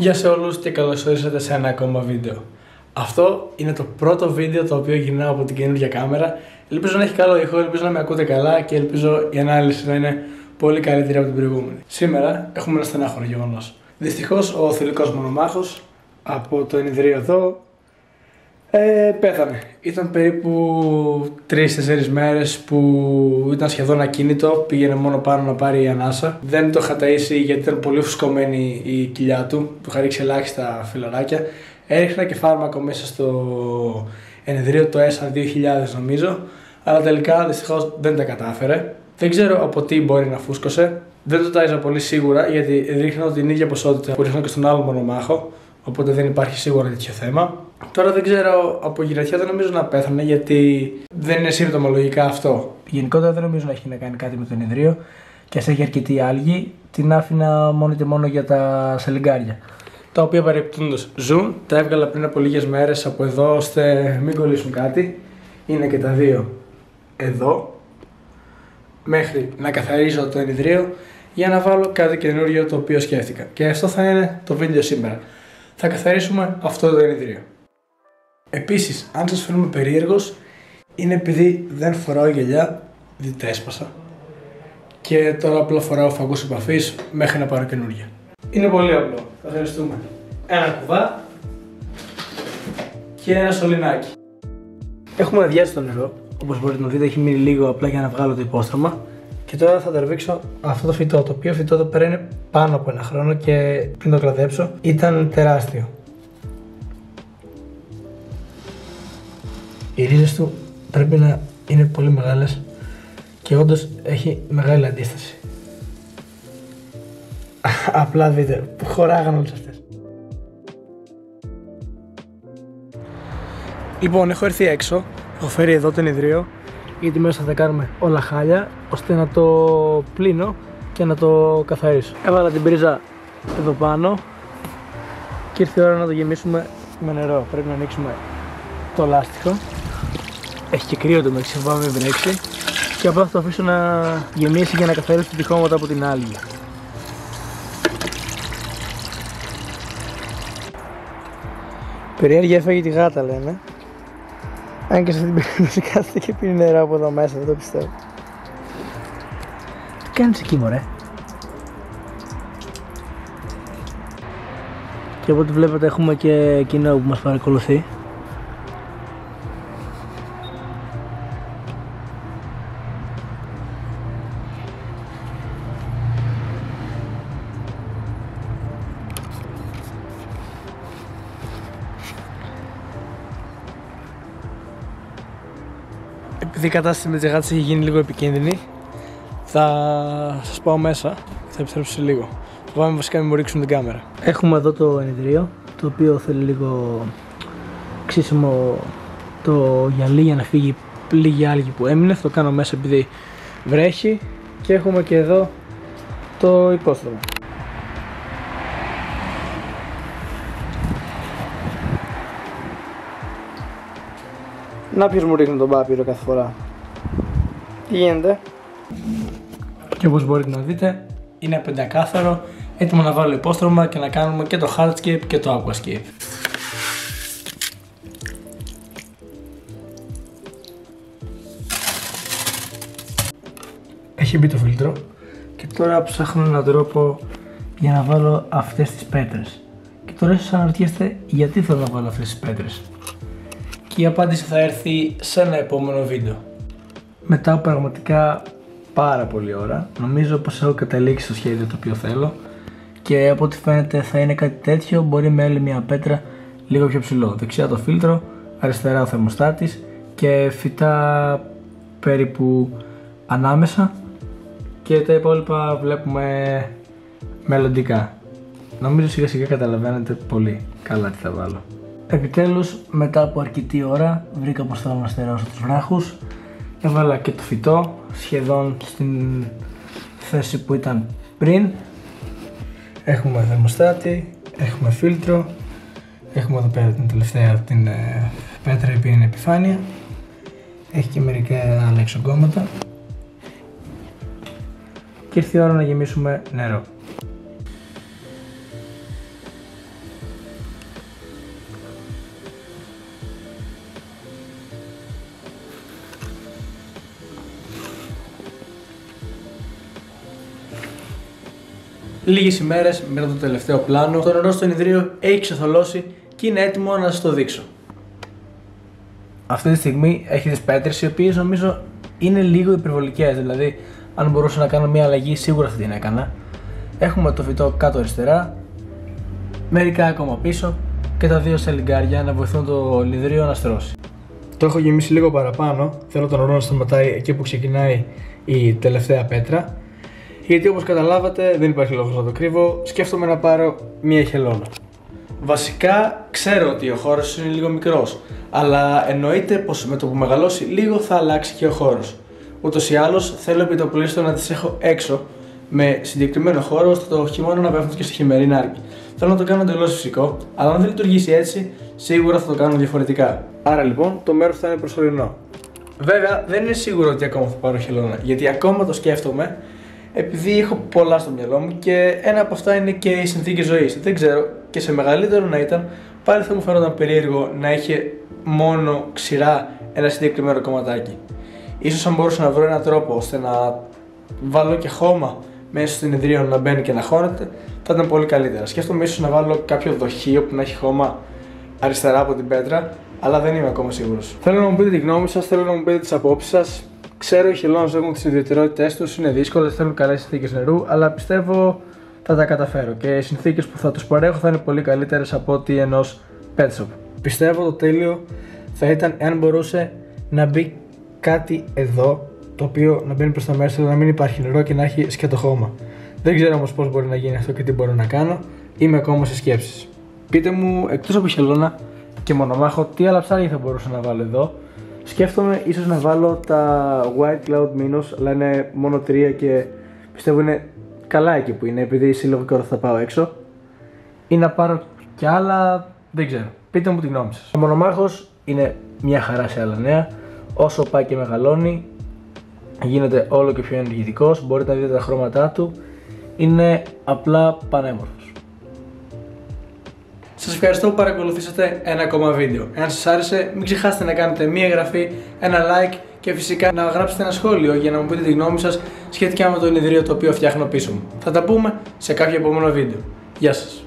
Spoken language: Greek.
Γεια σε όλους και καλώς ήρθατε σε ένα ακόμα βίντεο. Αυτό είναι το πρώτο βίντεο το οποίο γυρνάω από την καινούργια κάμερα. Ελπίζω να έχει καλό ήχο, ελπίζω να με ακούτε καλά και ελπίζω η ανάλυση να είναι πολύ καλύτερη από την προηγούμενη. Σήμερα έχουμε ένα στενάχωρο γεγονός. Δυστυχώς ο θηλυκός μονομάχος από το ενιδρίο εδώ ε, πέθανε. Ήταν περίπου 3-4 μέρες που ήταν σχεδόν ακίνητο. Πήγαινε μόνο πάνω να πάρει η ανάσα. Δεν το είχα ταΐσει γιατί ήταν πολύ φουσκωμένη η κοιλιά του. Του είχα ρίξει ελάχιστα φιλαράκια. Έριχνα και φάρμακο μέσα στο ενεδρίο το ESA 2000 νομίζω. Αλλά τελικά δυστυχώς δεν τα κατάφερε. Δεν ξέρω από τι μπορεί να φούσκωσε. Δεν το τάιζα πολύ σίγουρα γιατί ρίχνω την ίδια ποσότητα που ρίχνω και στον άλλο μονομάχο. Οπότε δεν υπάρχει σίγουρα τέτοιο θέμα. Τώρα δεν ξέρω, από γυρατιά δεν νομίζω να πέθανε γιατί δεν είναι συμπτωμολογικά αυτό. Γενικότερα δεν νομίζω να έχει να κάνει κάτι με το ενιδρίο και ας έχει αρκετή άλγη, την άφηνα μόνο και μόνο για τα σελιγκάρια. Τα οποία παρεπτούντω ζουν, τα έβγαλα πριν από λίγες μέρες από εδώ ώστε μην κολλήσουν κάτι. Είναι και τα δύο εδώ, μέχρι να καθαρίζω το ενιδρίο για να βάλω κάτι καινούριο το οποίο σκέφτηκα. Και αυτό θα είναι το βίντεο σήμερα. Θα καθαρίσουμε αυτό το ενιδρίο. Επίσης, αν σας φαίνομαι περίεργος, είναι επειδή δεν φοράω γυαλιά, διότι τα έσπασα. Και τώρα απλά φοράω φαγκούς επαφής μέχρι να πάρω καινούργια. Είναι πολύ απλό. Θα ευχαριστούμε. Ένα κουβά και ένα σωληνάκι. Έχουμε αδειάσει το νερό. Όπως μπορείτε να δείτε έχει μείνει λίγο απλά για να βγάλω το υπόστρωμα. Και τώρα θα τραβήξω αυτό το φυτό, το οποίο φυτό εδώ πέρα είναι πάνω από ένα χρόνο και πριν το κλαδέψω ήταν τεράστιο. Οι ρίζες του πρέπει να είναι πολύ μεγάλες και όντως έχει μεγάλη αντίσταση. Απλά δείτε, χωράγαν όλες αυτές. Λοιπόν, έχω έρθει έξω, έχω φέρει εδώ το ιδρύο γιατί μέσα θα κάνουμε όλα χάλια ώστε να το πλύνω και να το καθαρίσω. Έβαλα την πρίζα εδώ πάνω και ήρθε η ώρα να το γεμίσουμε με νερό. Πρέπει να ανοίξουμε το λάστιχο. Έχει και κρύο το μεταξύ, πάμε βρέξει και απλά θα το αφήσω να γεμίσει για να καθαρίσει τη χώματα από την άλλη. Περιέργεια έφαγε τη γάτα λένε. Αν και σε την περίπτωση κάθεται και πίνει νερό από εδώ μέσα, δεν το πιστεύω. Τι κάνεις εκεί μωρέ; Και από ό,τι βλέπετε έχουμε και κοινό που μας παρακολουθεί. Επειδή η κατάσταση με τις γάτες έχει γίνει λίγο επικίνδυνη θα σας πάω μέσα, θα επιστρέψω σε λίγο. Φοβάμαι βασικά μην μου ρίξουν την κάμερα. Έχουμε εδώ το ενιδρίο, το οποίο θέλει λίγο ξύσιμο το γυαλί για να φύγει λίγη άλγη που έμεινε. Θα το κάνω μέσα επειδή βρέχει και έχουμε και εδώ το υπόστρωμα. Να ποιος μου ρίχνει τον πάπυρο κάθε φορά. Τι γίνεται; Και όπως μπορείτε να δείτε είναι πεντακάθαρο, έτοιμο να βάλω υπόστρωμα και να κάνουμε και το hardscape και το aquascape. Έχει μπει το φίλτρο και τώρα ψάχνω έναν τρόπο για να βάλω αυτές τις πέτρες. Και τώρα σας αναρωτιέστε γιατί θέλω να βάλω αυτές τις πέτρες και η απάντηση θα έρθει σε ένα επόμενο βίντεο. Μετά πραγματικά πάρα πολύ ώρα, νομίζω πως έχω καταλήξει στο σχέδιο το οποίο θέλω και από ό,τι φαίνεται θα είναι κάτι τέτοιο, μπορεί με άλλη μια πέτρα λίγο πιο ψηλό. Δεξιά το φίλτρο, αριστερά ο θερμοστάτης και φυτά περίπου ανάμεσα και τα υπόλοιπα βλέπουμε μελλοντικά. Νομίζω σιγά σιγά καταλαβαίνετε πολύ καλά τι θα βάλω. Επιτέλους μετά από αρκετή ώρα βρήκα πως θέλω να στερεώσω τους βράχους. Έβαλα και το φυτό σχεδόν στην θέση που ήταν πριν. Έχουμε θερμοστάτη, έχουμε φίλτρο. Έχουμε εδώ πέρα την τελευταία την ε, πέτρα η οποία είναι επιφάνεια. Έχει και μερικά άλλα εξογκώματα. Και ήρθε η ώρα να γεμίσουμε νερό Λίγες ημέρες μετά το τελευταίο πλάνο, το νερό στο ενιδρίο έχει ξεθολώσει και είναι έτοιμο να σας το δείξω. Αυτή τη στιγμή έχει τις πέτρες οι οποίες νομίζω είναι λίγο υπερβολικές, δηλαδή αν μπορούσα να κάνω μια αλλαγή σίγουρα θα την έκανα. Έχουμε το φυτό κάτω αριστερά, μερικά ακόμα πίσω και τα δύο σελιγκάρια να βοηθούν το λιδρίο να στρώσει. Το έχω γεμίσει λίγο παραπάνω, θέλω το νερό να σταματάει εκεί που ξεκινάει η τελευταία πέτρα γιατί όπως καταλάβατε δεν υπάρχει λόγος να το κρύβω, σκέφτομαι να πάρω μία χελώνα. Βασικά ξέρω ότι ο χώρος είναι λίγο μικρός, αλλά εννοείται πως με το που μεγαλώσει λίγο θα αλλάξει και ο χώρος. Ούτως ή άλλως θέλω επί το πλήστο να τις έχω έξω με συγκεκριμένο χώρο ώστε το χειμώνα να πέφτουν και στη χειμερινή άρκη. Θέλω να το κάνω εντελώς φυσικό, αλλά αν δεν λειτουργήσει έτσι, σίγουρα θα το κάνω διαφορετικά. Άρα λοιπόν το μέρος θα είναι προσωρινό. Βέβαια δεν είναι σίγουρο ότι ακόμα θα πάρω χελώνα, γιατί ακόμα το σκέφτομαι επειδή έχω πολλά στο μυαλό μου και ένα από αυτά είναι και οι συνθήκες ζωής. Δεν ξέρω, και σε μεγαλύτερο να ήταν, πάλι θα μου φαίνονταν περίεργο να έχει μόνο ξηρά ένα συγκεκριμένο κομματάκι. Ίσως αν μπορούσα να βρω έναν τρόπο ώστε να βάλω και χώμα μέσα στην ιδρύο να μπαίνει και να χώνεται, θα ήταν πολύ καλύτερα. Σκέφτομαι ίσως να βάλω κάποιο δοχείο που να έχει χώμα αριστερά από την πέτρα, αλλά δεν είμαι ακόμα σίγουρος. Θέλω να μου πείτε τη γνώμη σας, θέλω να μου πείτε τις απόψεις σας. Ξέρω οι χελώνε έχουν τις ιδιαιτερότητές τους, είναι δύσκολε, θέλουν καλές συνθήκες νερού, αλλά πιστεύω θα τα καταφέρω και οι συνθήκες που θα τους παρέχω θα είναι πολύ καλύτερες από ότι ενός pet shop. Πιστεύω το τέλειο θα ήταν εάν μπορούσε να μπει κάτι εδώ το οποίο να μπαίνει προς τα μέσα, να μην υπάρχει νερό και να έχει σκέτο χώμα. Δεν ξέρω όμως πώς μπορεί να γίνει αυτό και τι μπορώ να κάνω. Είμαι ακόμα σε σκέψεις. Πείτε μου, εκτός από χελώνα και μονομάχο, τι άλλα ψάρια θα μπορούσα να βάλω εδώ; Σκέφτομαι ίσως να βάλω τα White Cloud Minos, αλλά είναι μόνο τρία και πιστεύω είναι καλά εκεί που είναι, επειδή σύλλογο και ώρα θα πάω έξω. Ή να πάρω κι άλλα, δεν ξέρω. Πείτε μου τη γνώμη σας. Ο μονομάχο είναι μια χαρά σε άλλα νέα. Όσο πάει και μεγαλώνει, γίνεται όλο και πιο ενεργητικός, μπορείτε να δείτε τα χρώματά του, είναι απλά πανέμορφος. Σας ευχαριστώ που παρακολουθήσατε ένα ακόμα βίντεο. Εάν σας άρεσε μην ξεχάσετε να κάνετε μία εγγραφή, ένα like και φυσικά να γράψετε ένα σχόλιο για να μου πείτε τη γνώμη σας σχετικά με το ενιδρίο το οποίο φτιάχνω πίσω μου. Θα τα πούμε σε κάποιο επόμενο βίντεο. Γεια σας.